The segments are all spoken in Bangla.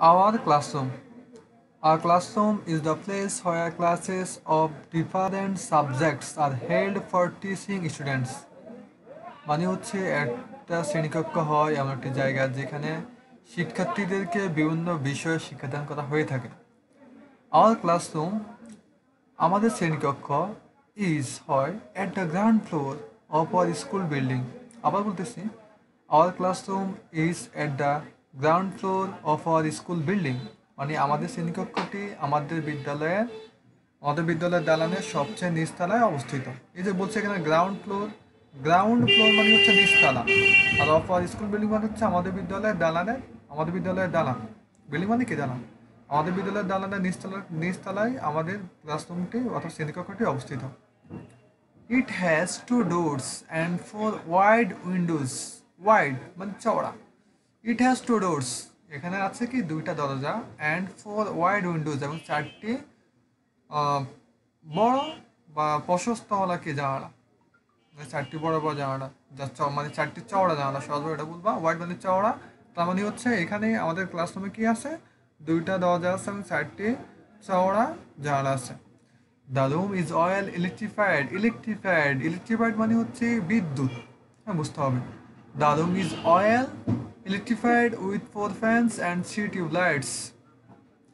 Our classroom. Our classroom is the place where classes of different subjects are held for teaching students. মানে হচ্ছে একটা শ্রেণীকক্ষ হয় এমন একটি জায়গা যেখানে শিক্ষার্থীদেরকে বিভিন্ন বিষয়ে শিক্ষাদান করা হয়ে থাকে আওয়ার ক্লাসরুম আমাদের শ্রেণীকক্ষ ইজ হয় at the ground floor of our school building আবার বলতেছি our classroom is at the ground floor of our school building মানে আমাদের শ্রেণীকক্ষটি আমাদের বিদ্যালয়ের আমাদের বিদ্যালয়ের দালানের সবচেয়ে নিচতলায় অবস্থিত। এই যে বলছে এখানে গ্রাউন্ড ফ্লোর গ্রাউন্ড ফ্লোর মানে হচ্ছে নিচতলা। আর অফ আওয়ার স্কুল বিল্ডিং মানে হচ্ছে আমাদের বিদ্যালয়ের দালানের আমাদের বিদ্যালয়ের দালান। বিল্ডিং মানে কি দালান? আমাদের বিদ্যালয়ের দালানের নিচতলা, নিচতলায় আমাদের ক্লাসরুমটি অর্থাৎ শ্রেণীকক্ষটি অবস্থিত। It has two doors and four wide windows wide মানে চওড়া। ইট হ্যাজ টু ডোরস এখানে আছে কি? দুইটা দরজা অ্যান্ড ফোর ওয়াইড উইন্ডোজ এবং চারটি বড় বা প্রশস্তওয়ালা কি জানালা? মানে চারটি বড় বড় জানালা, যা মানে চারটি চওড়া জানালা, সহজভাবে এটা বলবা। ওয়াইড মানে চওড়া, তার মানে হচ্ছে এখানে আমাদের ক্লাসরুমে কি আছে? দুইটা দরজা আছে এবং চারটি চওড়া জানালা আছে। The room is well electrified electrified electrified মানে হচ্ছে বিদ্যুৎ। হ্যাঁ বুঝতে হবে। The room is well electrified with four fans and three tube lights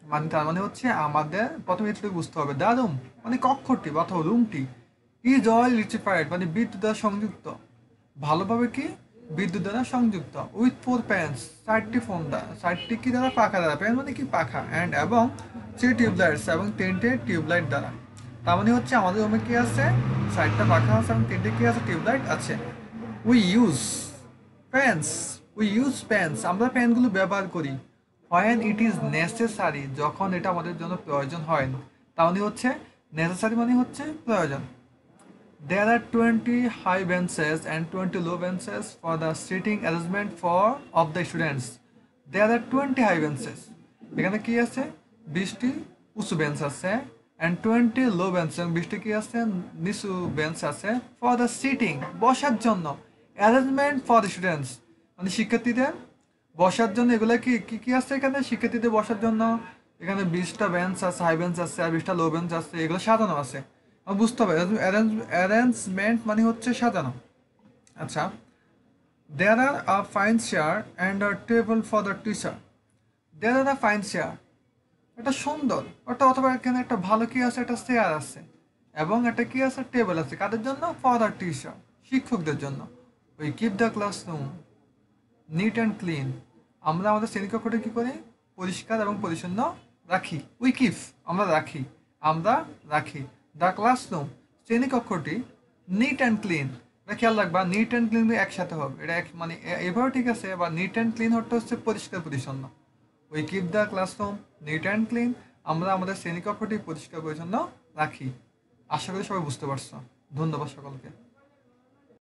মানে তার মানে হচ্ছে আমাদের প্রথমে এটুকু বুঝতে হবে। দ্য রুম মানে কক্ষটি অথবা রুমটি ইজ অয়েল ইলেকট্রিফাইড মানে বিদ্যুৎ দ্বারা সংযুক্ত। ভালোভাবে কি? বিদ্যুৎ দ্বারা সংযুক্ত। উইথ ফোর প্যান্স চারটি ফোন দ্বারা। চারটি কি দ্বারা? পাখা দ্বারা। প্যান মানে কি? পাখা। অ্যান্ড এবং থ্রি টিউবলাইটস এবং তিনটে টিউবলাইট দ্বারা। তার মানে হচ্ছে আমাদের রুমে কি আছে? চারটা পাখা আছে এবং তিনটে কি আছে? টিউবলাইট আছে। We use fans we use fans আমরা প্যানগুলো ব্যবহার করি। হোয়েন ইট ইজ নেসেসারি যখন এটা আমাদের জন্য প্রয়োজন হয় তার মানে হচ্ছে নেসেসারি মানে হচ্ছে প্রয়োজন। There are 20 high benches and 20 low benches for the seating arrangement for, of the students. There are 20 high benches. এখানে কি আছে? বিশটি উঁচু বেঞ্চ আছে। অ্যান্ড টোয়েন্টি লো বেঞ্চ বিশটি কি আছে? নিচু বেঞ্চ আছে। ফর দ্য সিটিং বসার জন্য। অ্যারেঞ্জমেন্ট ফর দ্য স্টুডেন্টস মানে শিক্ষার্থীদের বসার জন্য এগুলো কি কি কি আছে এখানে? শিক্ষার্থীদের বসার জন্য এখানে বিশটা বেঞ্চ আছে হাই বেঞ্চ আছে, আর বিশটা লো বেঞ্চ আছে, এগুলো সাজানো আছে। বুঝতে হবে অ্যারেঞ্জমেন্ট মানে হচ্ছে সাজানো। আচ্ছা there are a fine chair and a table for the teacher there are a fine chair এটা সুন্দর। ওটা অথবা এখানে একটা ভালো কি আছে, একটা চেয়ার আছে। এবং একটা কি আছে টেবিল আছে। কাদের জন্য? ফর দ্য টিচার শিক্ষকদের জন্য। We keep the classroom neat and clean আমরা আমাদের শ্রেণীকক্ষটা কী করি? পরিষ্কার এবং পরিচ্ছন্ন রাখি। উই কিপ আমরা রাখি। আমরা রাখি। দ্য ক্লাসরুম শ্রেণীকক্ষটি নিট অ্যান্ড ক্লিন এটা খেয়াল রাখবা নিট অ্যান্ড ক্লিন একসাথে হবে। এটা এক মানে এভাবে ঠিক আছে বা নিট অ্যান্ড ক্লিন হতে হচ্ছে পরিষ্কার, পরিচ্ছন্ন। We keep the classroom neat and clean আমরা আমাদের শ্রেণীকক্ষটি পরিষ্কার, পরিচ্ছন্ন রাখি। আশা করি সবাই বুঝতে পারছ। ধন্যবাদ সকলকে।